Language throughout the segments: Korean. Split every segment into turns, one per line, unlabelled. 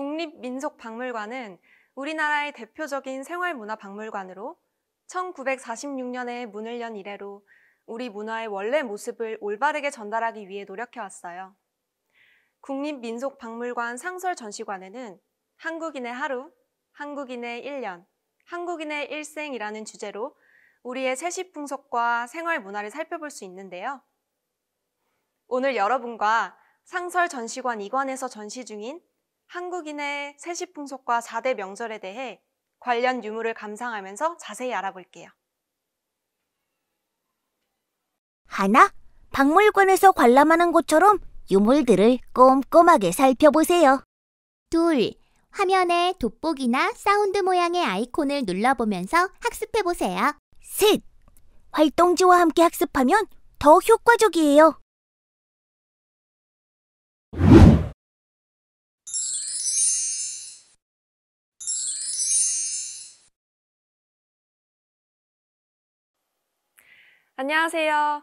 국립민속박물관은 우리나라의 대표적인 생활문화박물관으로 1946년에 문을 연 이래로 우리 문화의 원래 모습을 올바르게 전달하기 위해 노력해왔어요. 국립민속박물관 상설 전시관에는 한국인의 하루, 한국인의 1년, 한국인의 일생이라는 주제로 우리의 세시 풍속과 생활 문화를 살펴볼 수 있는데요. 오늘 여러분과 상설 전시관 2관에서 전시 중인 한국인의 세시 풍속과 4대 명절에 대해 관련 유물을 감상하면서 자세히 알아볼게요.
하나, 박물관에서 관람하는 것처럼 유물들을 꼼꼼하게 살펴보세요.
둘, 화면에 돋보기나 사운드 모양의 아이콘을 눌러보면서 학습해보세요.
셋, 활동지와 함께 학습하면 더 효과적이에요.
안녕하세요.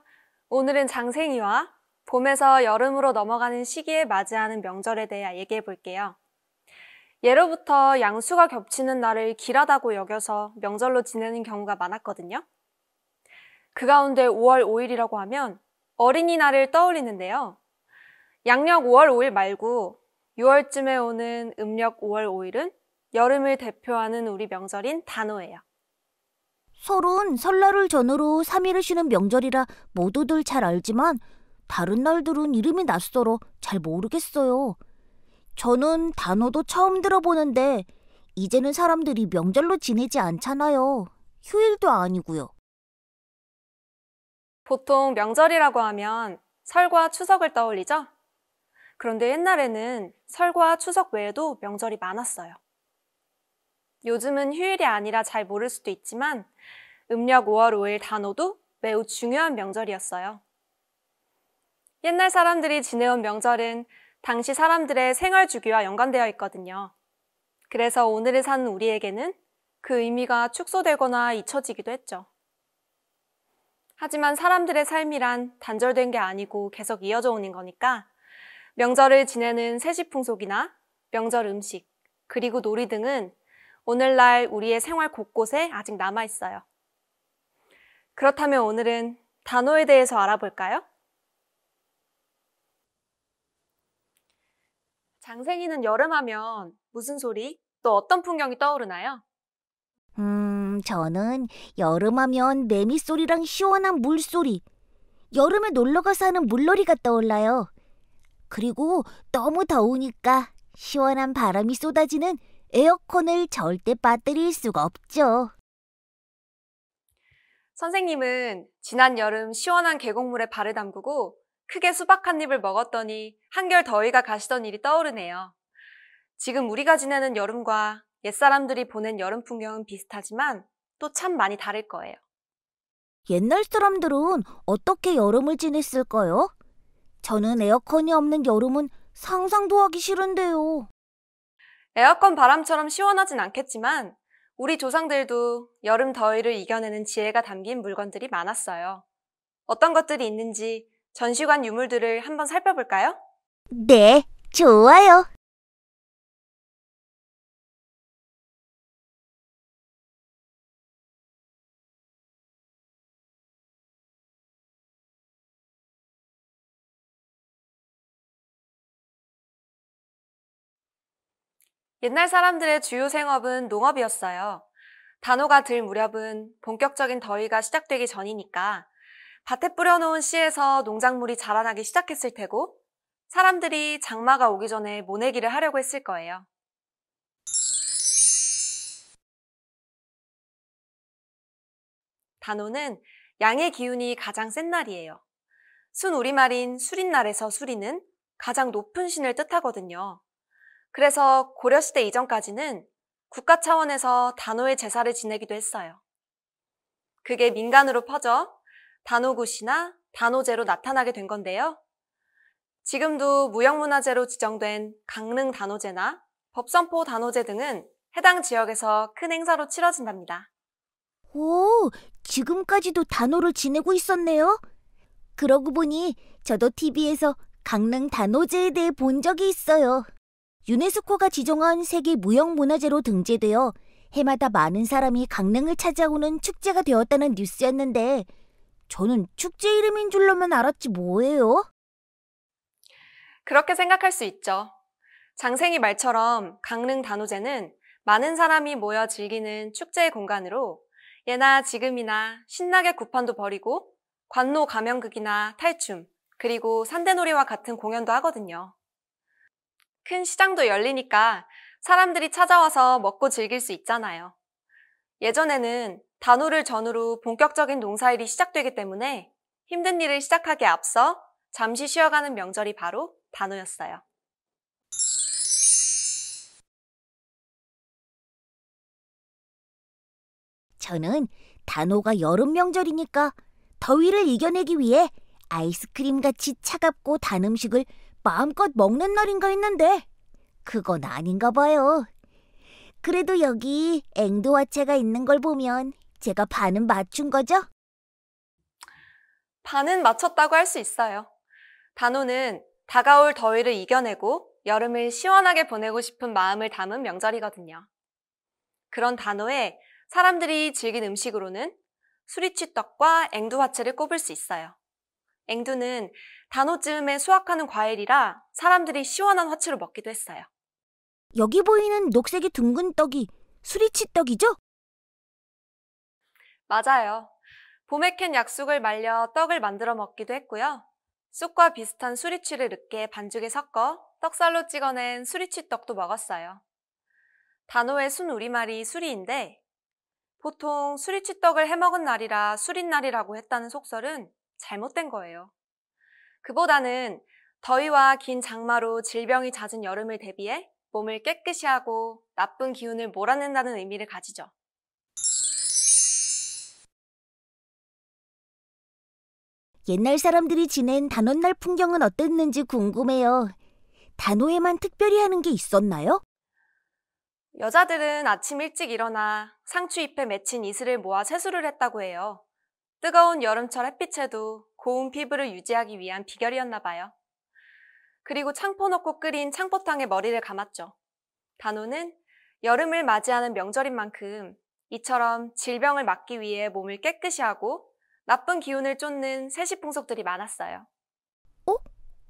오늘은 장생이와 봄에서 여름으로 넘어가는 시기에 맞이하는 명절에 대해 얘기해 볼게요. 예로부터 양수가 겹치는 날을 길하다고 여겨서 명절로 지내는 경우가 많았거든요. 그 가운데 5월 5일이라고 하면 어린이날을 떠올리는데요. 양력 5월 5일 말고 6월쯤에 오는 음력 5월 5일은 여름을 대표하는 우리 명절인 단오예요.
설은 설날을 전후로 3일을 쉬는 명절이라 모두들 잘 알지만 다른 날들은 이름이 낯설어 잘 모르겠어요. 저는 단어도 처음 들어보는데 이제는 사람들이 명절로 지내지 않잖아요. 휴일도 아니고요.
보통 명절이라고 하면 설과 추석을 떠올리죠? 그런데 옛날에는 설과 추석 외에도 명절이 많았어요. 요즘은 휴일이 아니라 잘 모를 수도 있지만 음력 5월 5일 단오도 매우 중요한 명절이었어요. 옛날 사람들이 지내온 명절은 당시 사람들의 생활 주기와 연관되어 있거든요. 그래서 오늘을 사는 우리에게는 그 의미가 축소되거나 잊혀지기도 했죠. 하지만 사람들의 삶이란 단절된 게 아니고 계속 이어져 오는 거니까 명절을 지내는 세시 풍속이나 명절 음식, 그리고 놀이 등은 오늘날 우리의 생활 곳곳에 아직 남아 있어요. 그렇다면 오늘은 단어에 대해서 알아볼까요? 장생이는 여름하면 무슨 소리, 또 어떤 풍경이 떠오르나요?
음, 저는 여름하면 매미 소리랑 시원한 물소리, 여름에 놀러 가서 하는 물놀이가 떠올라요. 그리고 너무 더우니까 시원한 바람이 쏟아지는 에어컨을 절대 빠뜨릴 수가 없죠.
선생님은 지난 여름 시원한 계곡물에 발을 담그고 크게 수박 한 입을 먹었더니 한결 더위가 가시던 일이 떠오르네요. 지금 우리가 지내는 여름과 옛사람들이 보낸 여름 풍경은 비슷하지만 또 참 많이 다를 거예요.
옛날 사람들은 어떻게 여름을 지냈을까요? 저는 에어컨이 없는 여름은 상상도 하기 싫은데요.
에어컨 바람처럼 시원하진 않겠지만 우리 조상들도 여름 더위를 이겨내는 지혜가 담긴 물건들이 많았어요. 어떤 것들이 있는지 전시관 유물들을 한번 살펴볼까요?
네, 좋아요.
옛날 사람들의 주요 생업은 농업이었어요. 단오가 들 무렵은 본격적인 더위가 시작되기 전이니까 밭에 뿌려놓은 씨에서 농작물이 자라나기 시작했을 테고 사람들이 장마가 오기 전에 모내기를 하려고 했을 거예요. 단오는 양의 기운이 가장 센 날이에요. 순 우리말인 수린날에서 수리는 가장 높은 신을 뜻하거든요. 그래서 고려시대 이전까지는 국가 차원에서 단오의 제사를 지내기도 했어요. 그게 민간으로 퍼져 단오굿이나 단오제로 나타나게 된 건데요. 지금도 무형문화재로 지정된 강릉 단오제나 법선포 단오제 등은 해당 지역에서 큰 행사로 치러진답니다.
오, 지금까지도 단오를 지내고 있었네요. 그러고 보니 저도 TV에서 강릉 단오제에 대해 본 적이 있어요. 유네스코가 지정한 세계 무형문화재로 등재되어 해마다 많은 사람이 강릉을 찾아오는 축제가 되었다는 뉴스였는데 저는 축제 이름인 줄로만 알았지 뭐예요?
그렇게 생각할 수 있죠. 장생이 말처럼 강릉 단오제는 많은 사람이 모여 즐기는 축제의 공간으로 예나 지금이나 신나게 구판도 벌이고 관노 가면극이나 탈춤, 그리고 산대놀이와 같은 공연도 하거든요. 큰 시장도 열리니까 사람들이 찾아와서 먹고 즐길 수 있잖아요. 예전에는 단오를 전후로 본격적인 농사일이 시작되기 때문에 힘든 일을 시작하기에 앞서 잠시 쉬어가는 명절이 바로 단오였어요.
저는 단오가 여름 명절이니까 더위를 이겨내기 위해 아이스크림 같이 차갑고 단 음식을 마음껏 먹는 날인가 했는데 그건 아닌가 봐요. 그래도 여기 앵도화채가 있는 걸 보면 제가 반은 맞춘 거죠?
반은 맞췄다고 할 수 있어요. 단오는 다가올 더위를 이겨내고 여름을 시원하게 보내고 싶은 마음을 담은 명절이거든요. 그런 단오에 사람들이 즐긴 음식으로는 수리치떡과 앵두화채를 꼽을 수 있어요. 앵두는 단오쯤에 수확하는 과일이라 사람들이 시원한 화채로 먹기도 했어요.
여기 보이는 녹색의 둥근 떡이 수리치 떡이죠?
맞아요. 봄에 캔 약쑥을 말려 떡을 만들어 먹기도 했고요. 쑥과 비슷한 수리치를 늦게 반죽에 섞어 떡살로 찍어낸 수리치 떡도 먹었어요. 단오의 순 우리말이 수리인데 보통 수리치 떡을 해먹은 날이라 수린날이라고 했다는 속설은 잘못된 거예요. 그보다는 더위와 긴 장마로 질병이 잦은 여름을 대비해 몸을 깨끗이 하고 나쁜 기운을 몰아낸다는 의미를 가지죠.
옛날 사람들이 지낸 단오날 풍경은 어땠는지 궁금해요. 단오에만 특별히 하는 게 있었나요?
여자들은 아침 일찍 일어나 상추 잎에 맺힌 이슬을 모아 세수를 했다고 해요. 뜨거운 여름철 햇빛에도 고운 피부를 유지하기 위한 비결이었나 봐요. 그리고 창포 넣고 끓인 창포탕에 머리를 감았죠. 단오는 여름을 맞이하는 명절인 만큼 이처럼 질병을 막기 위해 몸을 깨끗이 하고 나쁜 기운을 쫓는 세시 풍속들이 많았어요.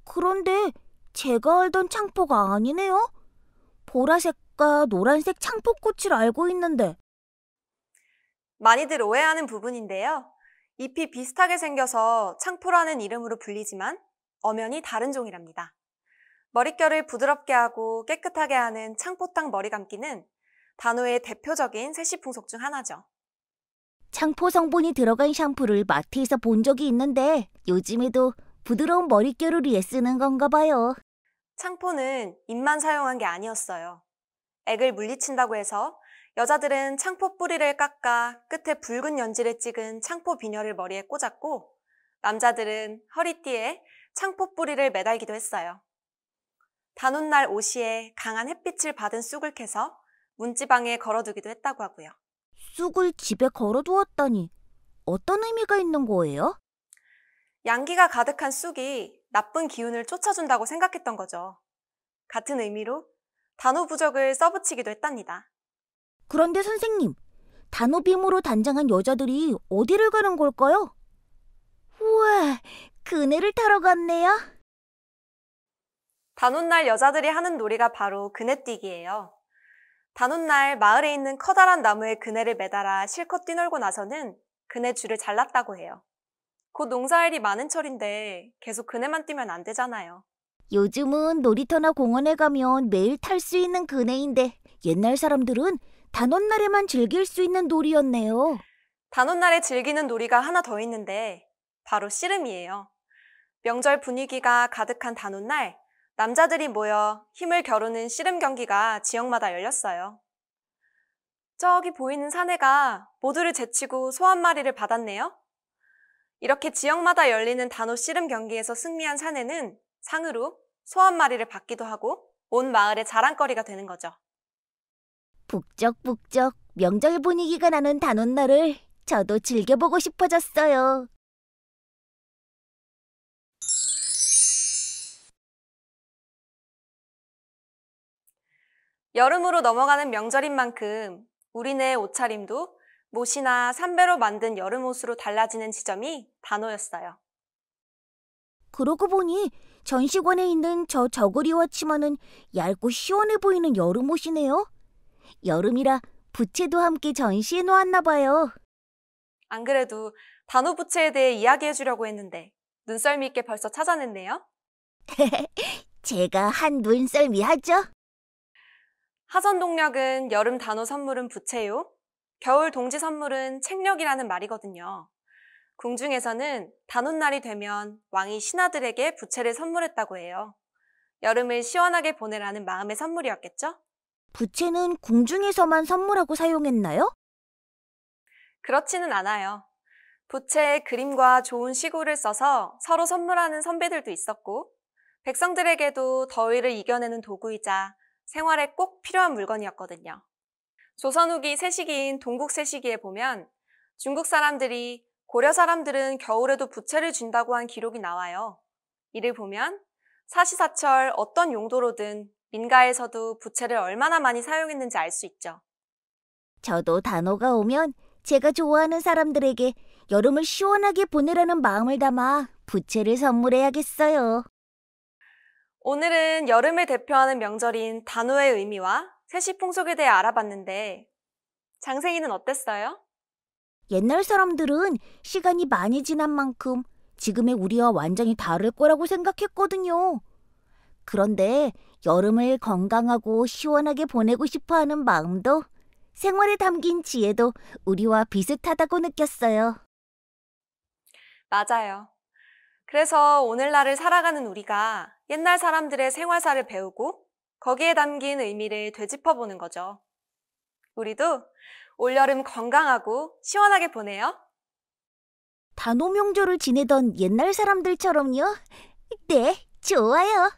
그런데 제가 알던 창포가 아니네요. 보라색과 노란색 창포꽃을 알고 있는데
많이들 오해하는 부분인데요. 잎이 비슷하게 생겨서 창포라는 이름으로 불리지만 엄연히 다른 종이랍니다. 머릿결을 부드럽게 하고 깨끗하게 하는 창포탕 머리 감기는 단호의 대표적인 세시풍속 중 하나죠.
창포 성분이 들어간 샴푸를 마트에서 본 적이 있는데 요즘에도 부드러운 머릿결을 위해 쓰는 건가 봐요.
창포는 잎만 사용한 게 아니었어요. 액을 물리친다고 해서 여자들은 창포 뿌리를 깎아 끝에 붉은 연지를 찍은 창포 비녀를 머리에 꽂았고 남자들은 허리띠에 창포 뿌리를 매달기도 했어요. 단오날 오시에 강한 햇빛을 받은 쑥을 캐서 문지방에 걸어두기도 했다고 하고요.
쑥을 집에 걸어두었다니 어떤 의미가 있는 거예요?
양기가 가득한 쑥이 나쁜 기운을 쫓아준다고 생각했던 거죠. 같은 의미로 단오 부적을 써붙이기도 했답니다.
그런데 선생님, 단오빔으로 단장한 여자들이 어디를 가는 걸까요? 우와, 그네를 타러 갔네요.
단오날 여자들이 하는 놀이가 바로 그네뛰기예요. 단오날 마을에 있는 커다란 나무에 그네를 매달아 실컷 뛰놀고 나서는 그네 줄을 잘랐다고 해요. 곧 농사일이 많은 철인데 계속 그네만 뛰면 안 되잖아요.
요즘은 놀이터나 공원에 가면 매일 탈 수 있는 그네인데 옛날 사람들은 단오날에만 즐길 수 있는 놀이였네요.
단오날에 즐기는 놀이가 하나 더 있는데 바로 씨름이에요. 명절 분위기가 가득한 단오날 남자들이 모여 힘을 겨루는 씨름 경기가 지역마다 열렸어요. 저기 보이는 사내가 모두를 제치고 소 한 마리를 받았네요. 이렇게 지역마다 열리는 단오 씨름 경기에서 승리한 사내는 상으로 소 한 마리를 받기도 하고 온 마을의 자랑거리가 되는 거죠.
북적북적 명절 분위기가 나는 단오날을 저도 즐겨보고 싶어졌어요.
여름으로 넘어가는 명절인 만큼 우리네 옷차림도 못이나 삼배로 만든 여름 옷으로 달라지는 지점이 단오였어요.
그러고 보니 전시관에 있는 저 저고리와 치마는 얇고 시원해 보이는 여름 옷이네요. 여름이라 부채도 함께 전시해 놓았나 봐요.
안 그래도 단오 부채에 대해 이야기해 주려고 했는데 눈썰미 있게 벌써 찾아냈네요.
제가 한 눈썰미 하죠?
하선 동력은 여름 단오 선물은 부채요. 겨울 동지 선물은 책력이라는 말이거든요. 궁중에서는 단오날이 되면 왕이 신하들에게 부채를 선물했다고 해요. 여름을 시원하게 보내라는 마음의 선물이었겠죠?
부채는 궁중에서만 선물하고 사용했나요?
그렇지는 않아요. 부채에 그림과 좋은 시구를 써서 서로 선물하는 선배들도 있었고, 백성들에게도 더위를 이겨내는 도구이자 생활에 꼭 필요한 물건이었거든요. 조선 후기 세시기인 동국 세시기에 보면 중국 사람들이 고려 사람들은 겨울에도 부채를 준다고 한 기록이 나와요. 이를 보면 사시사철 어떤 용도로든 민가에서도 부채를 얼마나 많이 사용했는지 알 수 있죠.
저도 단어가 오면 제가 좋아하는 사람들에게 여름을 시원하게 보내라는 마음을 담아 부채를 선물해야겠어요.
오늘은 여름을 대표하는 명절인 단오의 의미와 세시 풍속에 대해 알아봤는데 장생이는 어땠어요?
옛날 사람들은 시간이 많이 지난 만큼 지금의 우리와 완전히 다를 거라고 생각했거든요. 그런데 여름을 건강하고 시원하게 보내고 싶어 하는 마음도 생활에 담긴 지혜도 우리와 비슷하다고 느꼈어요.
맞아요. 그래서 오늘날을 살아가는 우리가 옛날 사람들의 생활사를 배우고 거기에 담긴 의미를 되짚어보는 거죠. 우리도 올여름 건강하고 시원하게 보내요.
단오 명절을 지내던 옛날 사람들처럼요? 네, 좋아요.